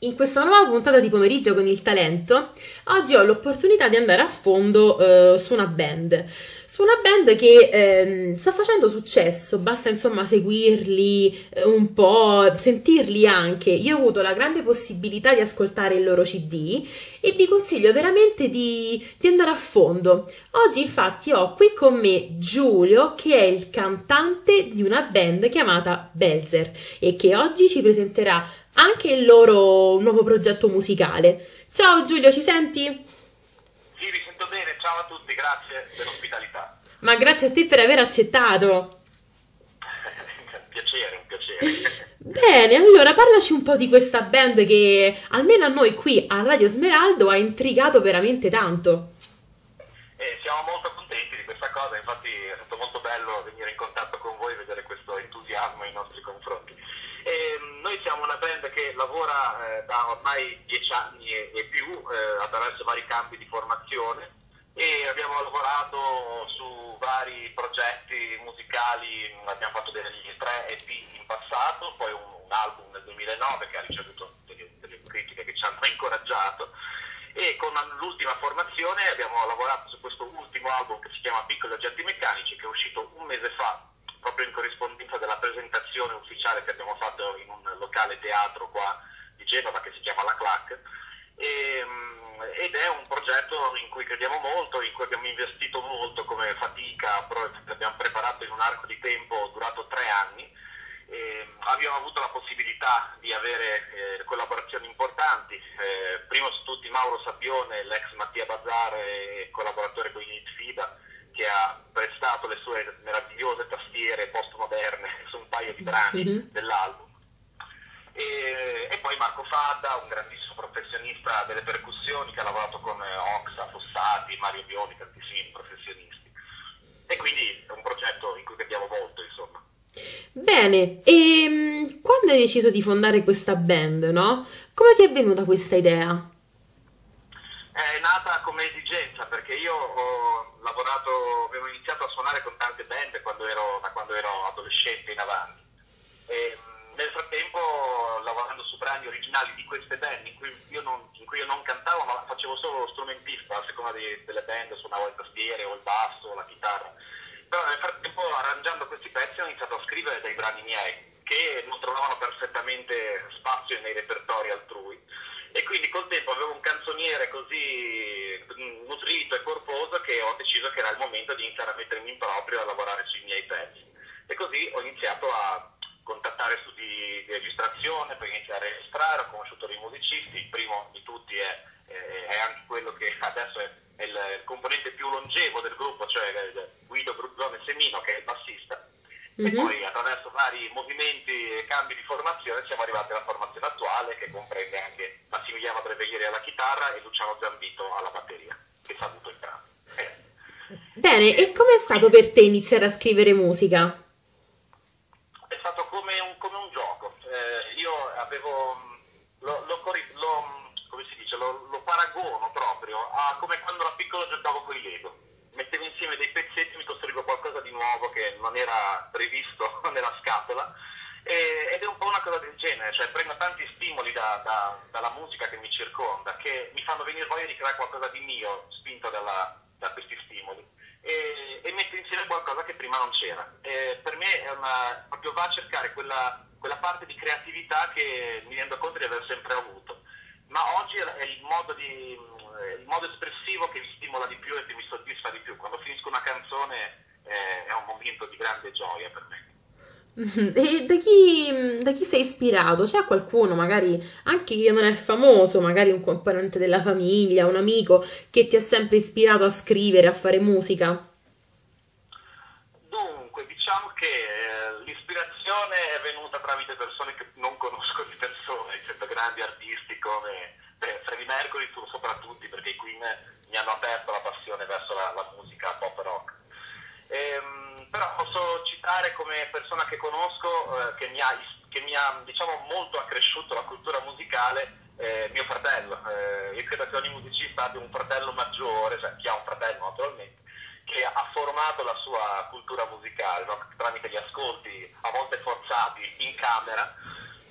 In questa nuova puntata di pomeriggio con il talento, oggi ho l'opportunità di andare a fondo eh, su una band. Su una band che eh, sta facendo successo, basta insomma seguirli eh, un po', sentirli anche. Io ho avuto la grande possibilità di ascoltare il loro CD e vi consiglio veramente di, di andare a fondo. Oggi infatti ho qui con me Giulio che è il cantante di una band chiamata Belzer e che oggi ci presenterà anche il loro nuovo progetto musicale. Ciao Giulio, ci senti? Sento bene, ciao a tutti, grazie dell'ospitalità. Ma grazie a te per aver accettato. un piacere, un piacere. Bene, allora parlaci un po' di questa band che almeno a noi qui a Radio Smeraldo ha intrigato veramente tanto. Eh, siamo molto contenti di questa cosa, infatti è stato molto bello venire in contatto con voi e vedere questo entusiasmo nei nostri confronti. E, ehm, noi siamo una band lavora eh, da ormai dieci anni e, e più eh, attraverso vari campi di formazione e abbiamo lavorato su vari progetti musicali, abbiamo fatto degli tre EP in passato, poi un, un album nel 2009 che ha ricevuto delle, delle critiche che ci hanno incoraggiato. E con l'ultima formazione abbiamo lavorato su questo ultimo album che si chiama Piccoli oggetti meccanici che è uscito un mese fa proprio in corrispondenza della presentazione ufficiale che abbiamo fatto in un locale teatro qua di Genova che si chiama La Clac. E, mm, ed è un progetto in cui crediamo molto, in cui abbiamo investito molto come fatica, abbiamo preparato in un arco di tempo durato tre anni. E mm, abbiamo avuto la possibilità di avere eh, collaborazioni importanti, eh, prima su tutti Mauro Sabbione, l'ex Mattia Bazzare, collaboratore con Init FIDA, che ha prestato le sue meravigliose tastiere postmoderne su un paio di brani mm-hmm. dell'album. E, e, poi Marco Fadda, un grandissimo professionista delle percussioni che ha lavorato con Oxa, Fossati, Mario Bioni, tantissimi professionisti. E quindi è un progetto in cui crediamo molto, insomma. Bene, e ehm, quando hai deciso di fondare questa band, no? Come ti è venuta questa idea? È nata come esigenza perché io ho lavorato, avevo iniziato a suonare con tante band quando ero, da quando ero adolescente in avanti. E, nel frattempo, lavorando su brani originali di queste band in cui io non, cui io non cantavo, ma facevo solo lo strumentista, a seconda di, delle band, suonavo le tastiere o il basso o la chitarra. Però nel frattempo, arrangiando questi pezzi, ho iniziato a scrivere dei brani miei che non trovavano perfettamente spazio nei repertori altrui e quindi col tempo avevo un canzoniere così mm, nutrito e corposo che ho deciso che era il momento di iniziare a mettermi in proprio a lavorare sui miei pezzi. E così ho iniziato a contattare studi di registrazione per iniziare a registrare, ho conosciuto dei musicisti, il primo di tutti è, è anche quello che adesso è, è il componente più longevo del gruppo, cioè Guido Bruzzone Semino che è il bassista Mm-hmm. E mhm. poi attraverso vari movimenti e cambi di formazione siamo arrivati alla formazione attuale che comprende anche Massimiliano Breveglieri alla chitarra e Luciano Zambito alla batteria, che saluto entrambi. Eh. Bene, e com'è stato per te iniziare a scrivere musica? È stato come un, come un gioco. Eh, io avevo, lo, lo, lo, come si dice, lo, lo paragono proprio a come quando da piccolo giocavo con i Lego mettevo insieme dei pezzetti, mi costruivo qualcosa di nuovo che non era previsto nella scatola ed è un po' una cosa del genere, cioè prendo tanti stimoli da, da, dalla musica che mi circonda che mi fanno venire voglia di creare qualcosa di mio spinto dalla, da questi stimoli e, e, metto insieme qualcosa che prima non c'era. E per me una, proprio va a cercare quella, quella parte di creatività che mi rendo conto di aver sempre avuto, ma oggi è il modo di eh, il modo espressivo che mi stimola di più e che mi soddisfa di più. Quando finisco una canzone eh, è un momento di grande gioia per me. E da chi, da chi sei ispirato? C'è qualcuno, magari anche chi non è famoso, magari un componente della famiglia, un amico, che ti ha sempre ispirato a scrivere, a fare musica? Dunque, diciamo che eh, l'ispirazione è venuta tramite persone che non conosco di persona, eccetto grandi artisti come eh, Freddie Mercury soprattutto perché i Queen mi hanno aperto la passione verso la, la musica pop rock. Ehm, però posso citare come persona che conosco eh, che mi ha, che mi ha diciamo, molto accresciuto la cultura musicale eh, mio fratello. Eh, io credo che ogni musicista abbia un fratello maggiore, cioè chi ha un fratello naturalmente, che ha formato la sua cultura musicale, no? tramite gli ascolti a volte forzati in camera,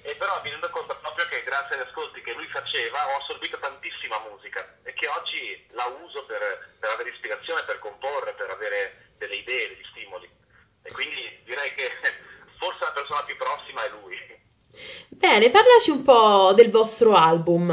e però mi rendo conto proprio che grazie agli ascolti che lui faceva ho assorbito tantissima musica e che oggi la uso per, per avere ispirazione, per comporre, per avere delle idee, degli stimoli. E quindi direi che forse la persona più prossima è lui. Bene, parlaci un po' del vostro album.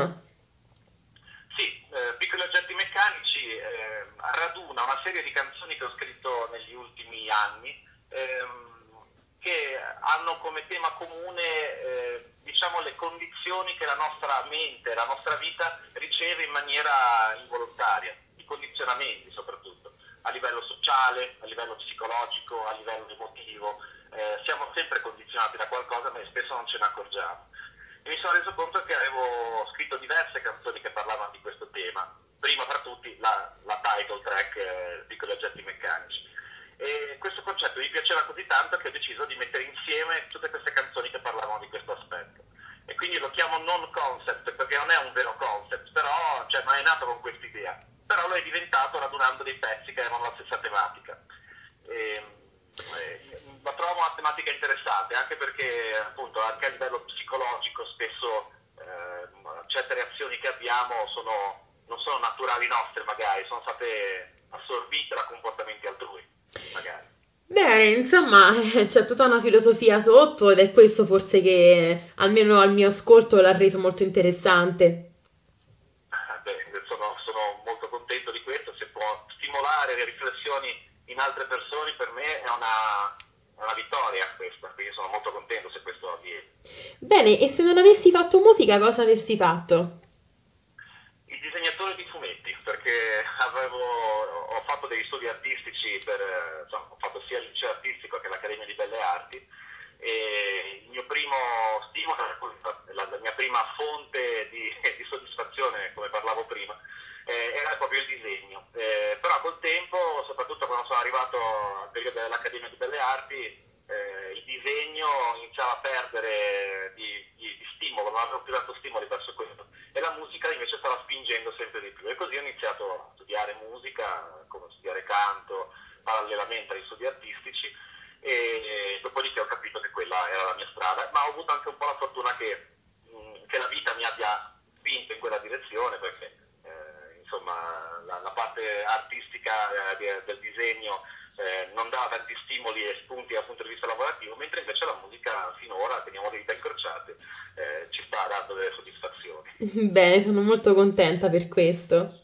Sì, eh, Piccoli oggetti meccanici eh, raduna una serie di canzoni che ho scritto negli ultimi anni ehm, che hanno come tema comune eh, diciamo le condizioni che la nostra mente, la nostra vita riceve in maniera involontaria, i condizionamenti soprattutto, a livello sociale, a livello psicologico, a livello emotivo. Eh, siamo sempre condizionati da qualcosa ma spesso non ce ne accorgiamo. E mi sono reso conto che avevo scritto diverse canzoni che parlavano di questo tema, prima fra tutti la, la title track eh, Piccoli oggetti meccanici. E questo concetto mi piaceva così tanto che ho deciso di mettere insieme tutte queste canzoni che parlavano di questo aspetto. E quindi lo chiamo non concept perché non è un vero concept, però cioè, ma è nato con questa idea. Però lo è diventato radunando dei pezzi che avevano la stessa tematica. E, eh, la trovo una tematica interessante anche perché appunto anche a livello psicologico spesso eh, certe reazioni che abbiamo sono, non sono naturali nostre magari, sono state assorbite da comportamenti altrui magari. Bene, insomma, c'è tutta una filosofia sotto ed è questo forse che almeno al mio ascolto l'ha reso molto interessante. Beh, sono, sono molto contento di questo, se può stimolare le riflessioni in altre persone per me è una, una vittoria questa, quindi sono molto contento se questo avviene. Bene, e se non avessi fatto musica cosa avresti fatto? Il disegnatore di fumetti, perché avevo, ho fatto degli studi artistici, per, insomma, ho fatto sia il liceo artistico che l'Accademia di Belle Arti e il mio primo stimolo, la, la mia prima fonte di, di soddisfazione, come parlavo prima, eh, era proprio il disegno. Eh, però col tempo, soprattutto quando sono arrivato al periodo dell'Accademia di Belle Arti, eh, il disegno iniziava a perdere di, di, di, stimolo, non avevo più tanto stimoli verso questo. E la musica invece stava spingendo sempre di più. E così ho iniziato a studiare musica, come studiare canto, parallelamente agli studi artistici. E dopodiché ho capito che quella era la mia strada, ma ho avuto anche un po' la fortuna che, mh, che la vita mi abbia spinto in quella direzione perché insomma la, la parte artistica eh, del disegno eh, non dava tanti stimoli e spunti dal punto di vista lavorativo, mentre invece la musica finora, teniamo le dita incrociate, eh, ci sta dando delle soddisfazioni. Bene, sono molto contenta per questo.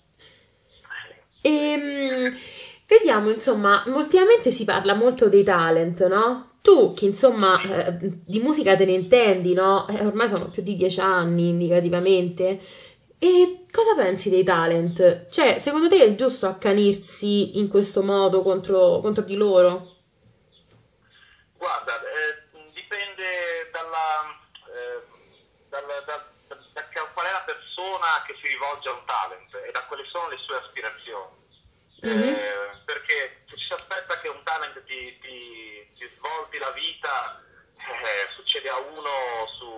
E, ehm, vediamo, insomma, ultimamente si parla molto dei talent, no? Tu che insomma eh, di musica te ne intendi, no? Eh, ormai sono più di dieci anni indicativamente. E cosa pensi dei talent? Cioè, secondo te è giusto accanirsi in questo modo contro, contro di loro? Guarda, eh, dipende dalla, eh, dalla, da, da, da, qual è la persona che si rivolge a un talent e da quali sono le sue aspirazioni. Mm-hmm. Eh, perché se ci si aspetta che un talent ti, ti, ti svolti la vita, eh, succede a uno su,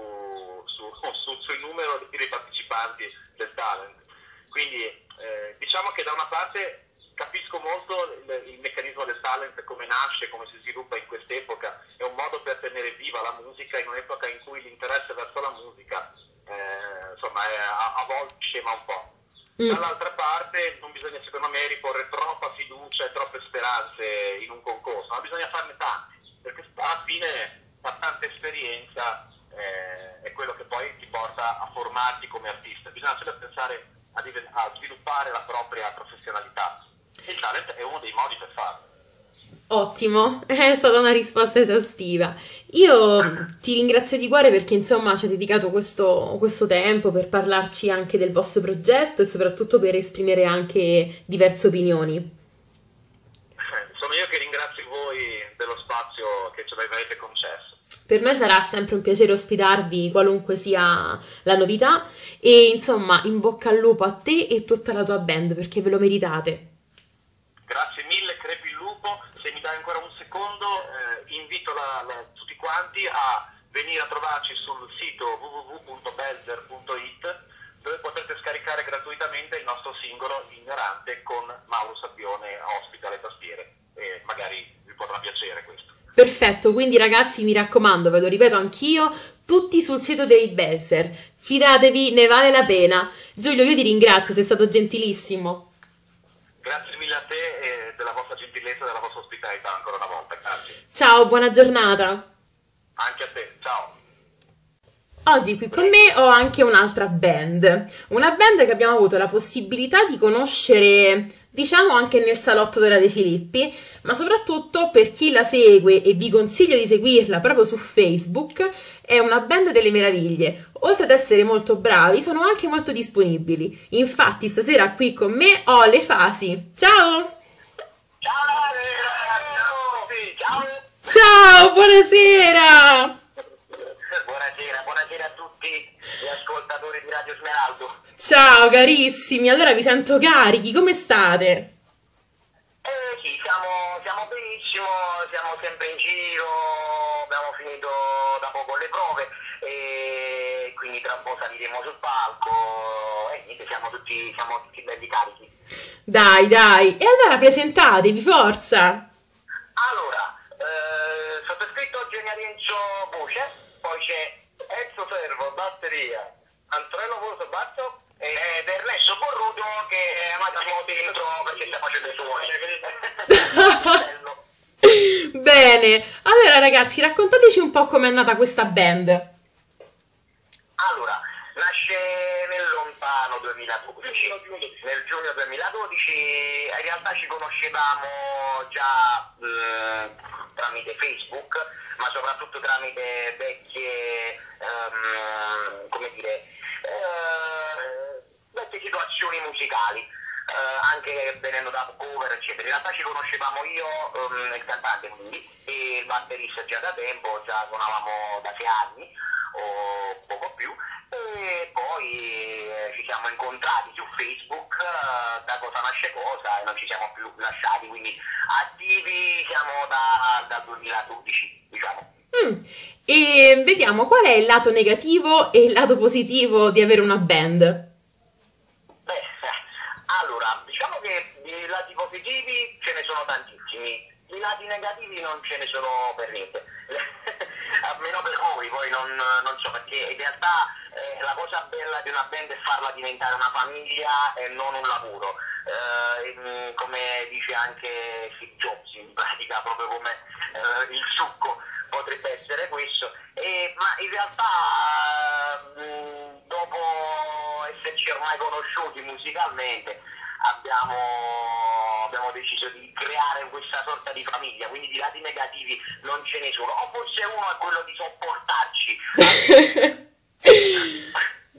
su, su, sui numeri dei partecipanti del talent. Quindi eh, diciamo che da una parte capisco molto il, il, meccanismo del talent, come nasce, come si sviluppa in quest'epoca, è un modo per tenere viva la musica in un'epoca in cui l'interesse verso la musica eh, insomma, è, a, a, volte scema un po'. Mm. Dall'altra parte non bisogna secondo me riporre troppa fiducia e troppe speranze in un concorso, ma bisogna farne tanti, perché alla fine la tanta esperienza eh, porta a formarti come artista. Bisogna sempre pensare a, diven- a sviluppare la propria professionalità. Il talent è uno dei modi per farlo. Ottimo, è stata una risposta esaustiva. Io ti ringrazio di cuore perché insomma ci hai dedicato questo, questo, tempo per parlarci anche del vostro progetto e soprattutto per esprimere anche diverse opinioni. Sono io che ringrazio voi dello spazio che ci avete concesso. Per noi sarà sempre un piacere ospitarvi qualunque sia la novità e insomma in bocca al lupo a te e tutta la tua band perché ve lo meritate. Grazie mille, crepi il lupo. Se mi dai ancora un secondo eh, invito la, la, tutti quanti a venire a trovarci sul sito www.belzer.it dove potrete scaricare gratuitamente il nostro singolo Ignorante con Mauro Sabbione ospite alle tastiere. magari vi potrà piacere questo. Perfetto, quindi ragazzi mi raccomando, ve lo ripeto anch'io, tutti sul sito dei Belzer. Fidatevi, ne vale la pena. Giulio, io ti ringrazio, sei stato gentilissimo. Grazie mille a te e della vostra gentilezza e della vostra ospitalità ancora una volta. Grazie. Ciao, buona giornata. Anche a te, ciao. Oggi qui con me ho anche un'altra band, una band che abbiamo avuto la possibilità di conoscere diciamo anche nel salotto della De Filippi, ma soprattutto per chi la segue e vi consiglio di seguirla proprio su Facebook, è una band delle meraviglie. Oltre ad essere molto bravi, sono anche molto disponibili. Infatti stasera qui con me ho le fasi. Ciao! Ciao! Ciao, buonasera! Buonasera, buonasera a tutti gli ascoltatori di Radio Smeraldo. Ciao carissimi, allora vi sento carichi, come state? Eh sì, siamo, siamo benissimo, siamo sempre in giro, abbiamo finito da poco le prove e quindi tra un po' saliremo sul palco e niente, siamo tutti, siamo tutti belli carichi. Dai, dai, e allora presentatevi, forza! Allora, eh, sottoscritto Eugenio Rienzo voce, poi c'è Enzo Servo, batteria, Antonello Voso, basso ed Ernesto Borruto che è un attimo dentro perché sta facendo i suoni. Bene, allora ragazzi, raccontateci un po' com'è nata questa band. Allora, nasce nel lontano 2012, nel giugno 2012, in realtà ci conoscevamo già eh, tramite Facebook, ma soprattutto tramite vecchie, ehm, come dire, eh, vecchie situazioni musicali. eh, anche venendo da cover eccetera in realtà ci conoscevamo io ehm, il cantante quindi e il batterista già da tempo già suonavamo da sei anni o poco più e poi eh, ci siamo incontrati su Facebook eh, da cosa nasce cosa e non ci siamo più lasciati quindi attivi siamo da, dal 2012 diciamo Mm, E vediamo qual è il lato negativo e il lato positivo di avere una band. Beh, eh, allora, diciamo che i lati positivi ce ne sono tantissimi, i lati negativi non ce ne sono per niente, almeno per voi, poi non, non so perché. In realtà eh, la cosa bella di una band è farla diventare una famiglia e non un lavoro, Eh, mm, come dice anche Steve Jobs, in pratica proprio come eh, il succo potrebbe essere questo, E- ma in realtà mm, dopo esserci ormai conosciuti musicalmente abbiamo, abbiamo deciso di creare questa sorta di famiglia, quindi di lati negativi non ce ne sono, o forse uno è quello di sopportarci.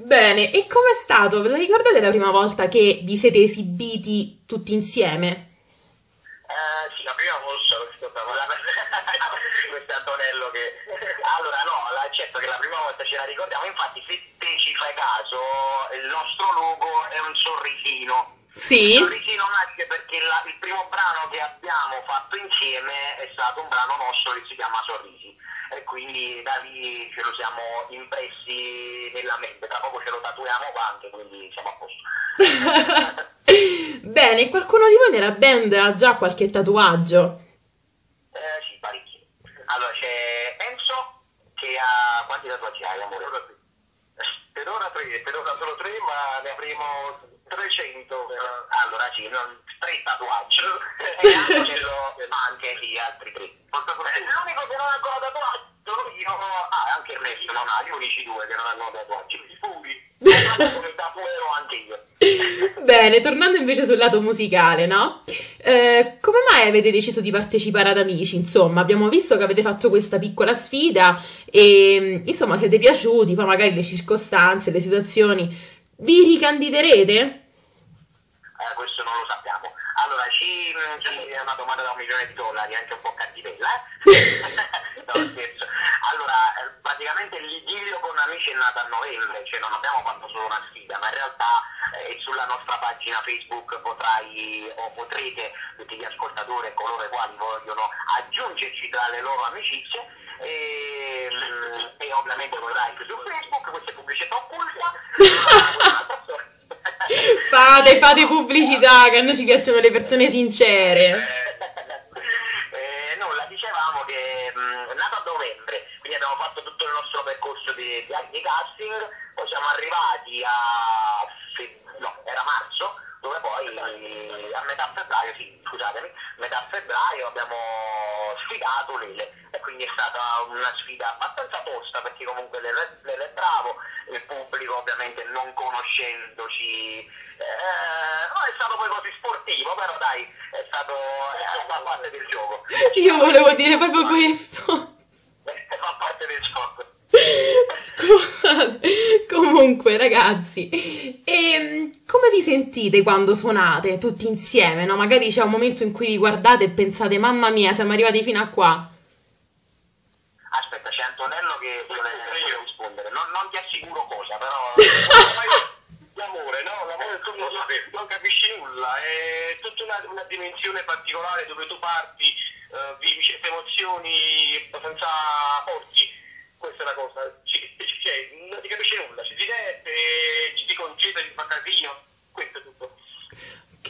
Bene, e com'è stato? Ve la ricordate la prima volta che vi siete esibiti tutti insieme? Eh, sì, la prima volta questo questo è Antonello che allora no, la- certo che la prima volta ce la ricordiamo, infatti se te ci fai caso il nostro logo è un sorrisino. Sì? sorrisino nasce perché la- il primo brano che abbiamo fatto insieme è stato un brano nostro che si chiama Sorrisi e quindi da lì ce lo siamo impressi nella mente, tra poco ce lo tatuiamo anche, quindi siamo a posto. Bene, qualcuno di voi nella band ha già qualche tatuaggio? Eh sì, parecchi. Allora c'è Enzo che ha quanti tatuaggi hai amore? Per ora tre, per ora solo tre, ma ne avremo 300. Allora sì, non, tre tatuaggi. e Angelo anche sì, altri tre. L'unico che non ha ancora tatuaggio sono io, ah anche Ernesto non ha, gli unici due che non hanno tatuaggi. Fughi. Come tatuerò anche io. Bene, tornando invece sul lato musicale, no? Eh, come mai avete deciso di partecipare ad Amici? Insomma, abbiamo visto che avete fatto questa piccola sfida e insomma siete piaciuti, poi magari le circostanze, le situazioni. Vi ricandiderete? Eh, questo non lo sappiamo. Allora, ci, ci è una domanda da un milione di dollari, anche un po' cattivella, eh? no, scherzo. Allora, eh, praticamente l'idillio con amici è nato a novembre, cioè non abbiamo fatto solo una sfida, ma in realtà eh, sulla nostra pagina Facebook potrai o potrete, tutti gli ascoltatori e coloro i quali vogliono aggiungerci tra le loro amicizie e, mm, e ovviamente potrai anche su Facebook, questa è pubblicità occulta. ma questa è un'altra storia. Fate, fate pubblicità, che a noi ci piacciono le persone sincere. Eh, nulla, dicevamo che mh, nato a novembre, quindi abbiamo fatto tutto il nostro percorso di, di, di casting, poi siamo arrivati a, no, era marzo, dove poi a metà febbraio, sì, scusatemi, metà febbraio abbiamo sfidato Lele e quindi è stata una sfida abbastanza tosta perché comunque Lele, conoscendoci eh, non è stato poi così sportivo, però dai, è stato fa parte del gioco. Io volevo dire proprio questo. fa parte del gioco. Scusate, comunque ragazzi, e, ehm, come vi sentite quando suonate tutti insieme? No? Magari c'è un momento in cui vi guardate e pensate, mamma mia, siamo arrivati fino a qua. Aspetta, c'è Antonello che vuole rispondere. Non, non, ti assicuro cosa, però... Tu non, capisci nulla, è tutta una, una dimensione particolare dove tu parti, uh, vivi certe emozioni abbastanza forti. Questa è la cosa, ci, cioè, non si capisce nulla, ci si diverte, ci si concede, si fa casino, questo è tutto.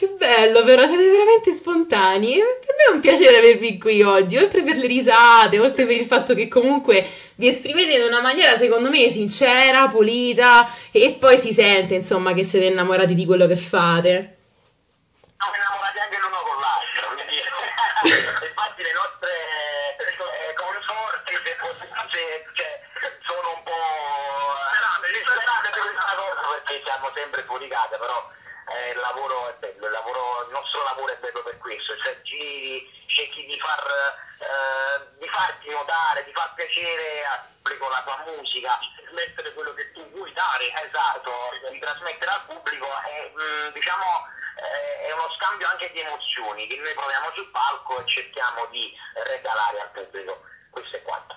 Che bello, però siete veramente spontanei. Per me è un piacere avervi qui oggi, oltre per le risate, oltre per il fatto che comunque vi esprimete in una maniera secondo me sincera, pulita e poi si sente insomma che siete innamorati di quello che fate. Siamo innamorati anche l'uno con l'altro, quindi infatti le nostre eh, conforti se, se, cioè, sono un po' disperate per questa cosa perché siamo sempre fuori casa, però eh, il lavoro è bello, il, lavoro, il, nostro lavoro è bello per questo, cioè giri, cerchi di, far, eh, di farti notare, di far piacere a pubblico la tua musica, trasmettere quello che tu vuoi dare, esatto, di trasmettere al pubblico mh, mm, diciamo eh, è uno scambio anche di emozioni che noi proviamo sul palco e cerchiamo di regalare al pubblico. Questo è quanto.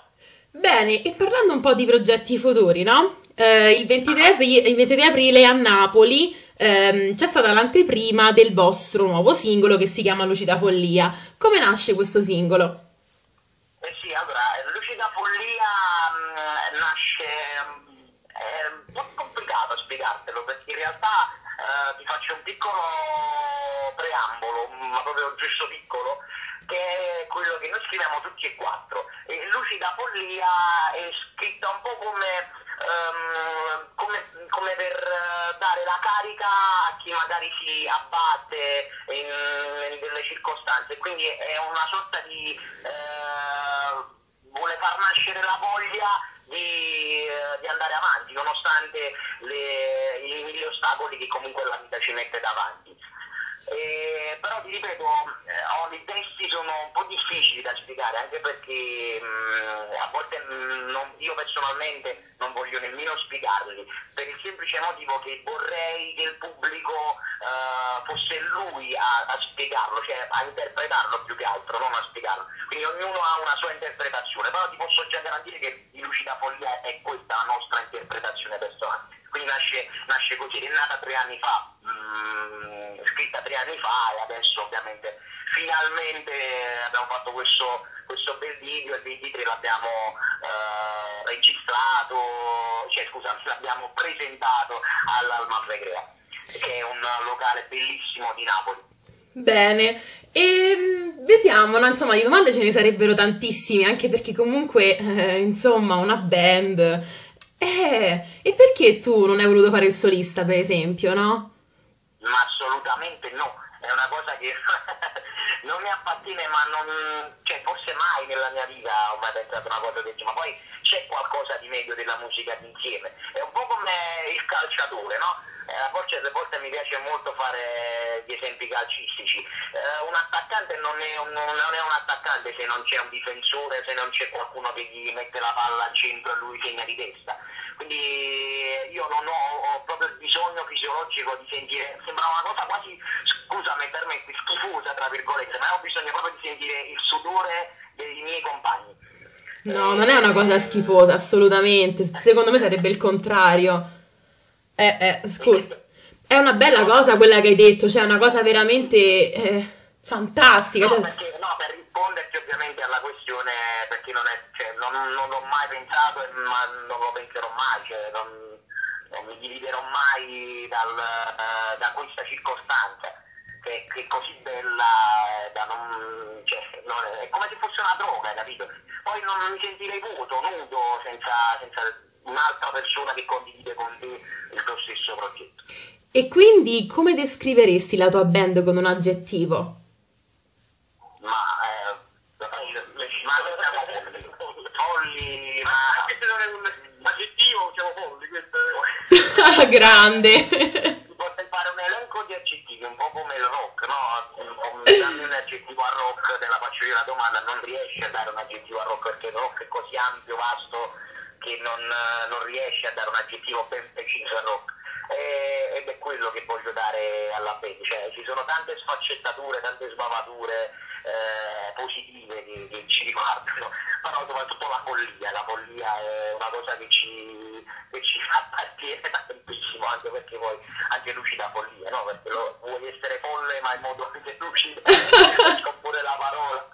Bene, e parlando un po' di progetti futuri, no? Eh, il, 23 aprile, il 23 aprile a Napoli ehm, c'è stata l'anteprima del vostro nuovo singolo che si chiama Lucida Follia. Come nasce questo singolo? Eh sì, allora, Lucida Follia mh, mm, nasce, mm, è un po' complicato spiegartelo perché in realtà eh, ti faccio un piccolo preambolo, ma proprio giusto piccolo, che è quello che noi scriviamo tutti e quattro. E Lucida Follia è scritta un po' come um, come, come, per uh, dare la carica a chi magari si abbatte in, in delle circostanze, quindi è una sorta di uh, vuole far nascere la voglia di, uh, di andare avanti nonostante le, i mille ostacoli che comunque la vita ci mette davanti. Eh, però ti ripeto, eh, i testi sono un po' difficili da spiegare anche perché mh, mm, a volte mh, mm, non, io personalmente non voglio nemmeno spiegarli per il semplice motivo che vorrei che il pubblico eh, fosse lui a, a, spiegarlo, cioè a interpretarlo più che altro, non a spiegarlo. Quindi ognuno ha una sua interpretazione, però ti posso già garantire che di Lucida Follia è questa la nostra interpretazione personale. Quindi nasce, nasce così, è nata tre anni fa mh, mm, scritta tre anni fa e adesso ovviamente finalmente abbiamo fatto questo, questo bel video, il 23 l'abbiamo eh, registrato, cioè scusa, l'abbiamo presentato all'Alma Fregrea, che è un locale bellissimo di Napoli. Bene, e mm, vediamo, no? insomma, di domande ce ne sarebbero tantissime, anche perché comunque, eh, insomma, una band... Eh, e perché tu non hai voluto fare il solista, per esempio, no? ma assolutamente no, è una cosa che non mi appartiene, ma non, cioè forse mai nella mia vita ho mai pensato una cosa del genere, ma poi c'è qualcosa di meglio della musica d'insieme, è un po' come il calciatore, no? Eh, volte, a volte mi piace molto fare gli esempi calcistici, eh, un attaccante non è un, non è un attaccante se non c'è un difensore, se non c'è qualcuno che gli mette la palla al centro e lui segna di testa quindi io non ho, ho, proprio il bisogno fisiologico di sentire, sembra una cosa quasi, scusami, permetti, schifosa tra virgolette, ma ho bisogno proprio di sentire il sudore dei miei compagni. No, non è una cosa schifosa, assolutamente. Secondo me sarebbe il contrario. Eh, eh, scusa. È una bella cosa quella che hai detto, cioè una cosa veramente eh, fantastica. No, cioè... perché, no, per risponderti ovviamente alla questione, perché non è non, non ho mai pensato ma non lo penserò mai, cioè non, non mi dividerò mai dal, uh, da questa circostanza che, che, è così bella da non, cioè, È come se fosse una droga, capito? Poi non mi sentirei vuoto, nudo, senza, senza un'altra persona che condivide con te il tuo stesso progetto. E quindi come descriveresti la tua band con un aggettivo? Grande! Potrei fare un elenco di aggettivi, un po' come il rock, no? Dammi un aggettivo al rock, te la faccio io la domanda, non riesci a dare un aggettivo al rock perché il rock è così ampio, vasto, che non, non riesci a dare un aggettivo ben preciso al rock. Ed è quello che voglio dare alla band, cioè ci sono tante sfaccettature, tante sbavature eh, positive che, che ci riguardano, però soprattutto la follia, la follia è una cosa che ci, che ci appartiene da tantissimo, anche perché poi anche lucida follia, no? Perché lo, vuoi essere folle ma in modo anche lucido, oppure la parola.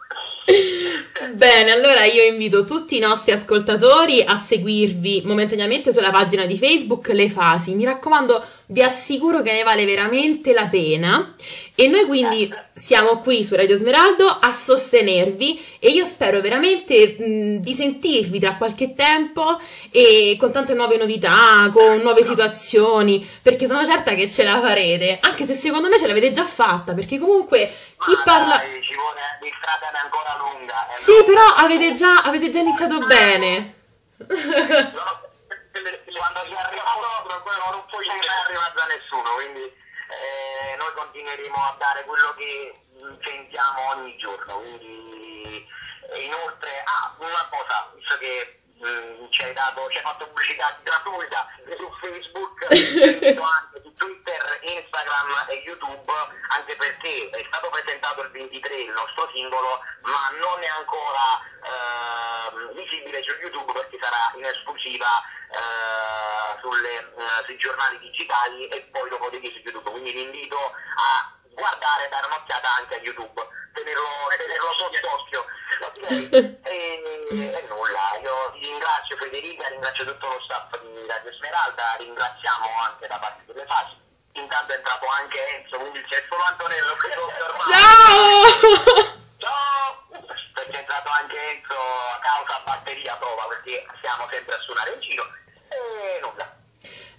Bene, allora io invito tutti i nostri ascoltatori a seguirvi momentaneamente sulla pagina di Facebook Le Fasi. Mi raccomando, vi assicuro che ne vale veramente la pena. E noi quindi siamo qui su Radio Smeraldo a sostenervi e io spero veramente mh, di sentirvi tra qualche tempo e con tante nuove novità, con nuove situazioni, perché sono certa che ce la farete, anche se secondo me ce l'avete già fatta, perché comunque chi Ma parla... dai, ci vuole di strada ancora lunga. eh, Sì, però avete già, avete già iniziato bene. quando si arriva proprio, non puoi arrivare da nessuno, quindi eh, noi continueremo a dare quello che sentiamo ogni giorno. Quindi, e inoltre, ah, una cosa, visto che mh, ci hai dato, ci hai fatto pubblicità gratuita su Facebook, anche su Twitter, Instagram e YouTube, anche perché è stato presentato il 23 il nostro singolo, ma non è ancora ehm, visibile su YouTube perché sarà in esclusiva eh, sulle, eh, sui giornali digitali e poi dopodiché su YouTube. Quindi vi invito a guardare e dare un'occhiata anche a YouTube, tenerlo, tenerlo sott'occhio. ok? E, ringrazio tutto lo staff di Radio Smeralda, ringraziamo anche da parte delle fasi. Intanto è entrato anche Enzo, quindi c'è solo Antonello che non Ciao! Ciao! Perché è entrato anche Enzo a causa batteria prova perché siamo sempre a suonare in giro e nulla.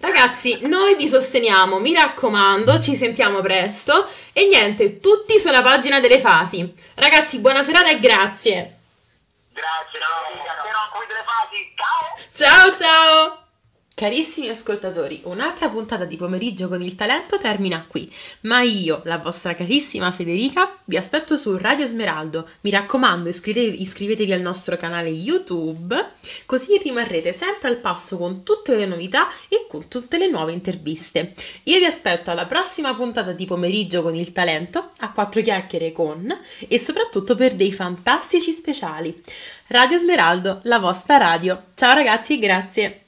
Ragazzi, noi vi sosteniamo, mi raccomando, ci sentiamo presto e niente, tutti sulla pagina delle fasi. Ragazzi, buona serata e. Grazie, Ciao! Ciao! Carissimi ascoltatori, un'altra puntata di pomeriggio con il talento termina qui, ma io, la vostra carissima Federica, vi aspetto su Radio Smeraldo. Mi raccomando, iscrivetevi, iscrivetevi al nostro canale YouTube, così rimarrete sempre al passo con tutte le novità e con tutte le nuove interviste. Io vi aspetto alla prossima puntata di pomeriggio con il talento, a quattro chiacchiere con e soprattutto per dei fantastici speciali. Radio Smeraldo, la vostra radio. Ciao ragazzi, grazie.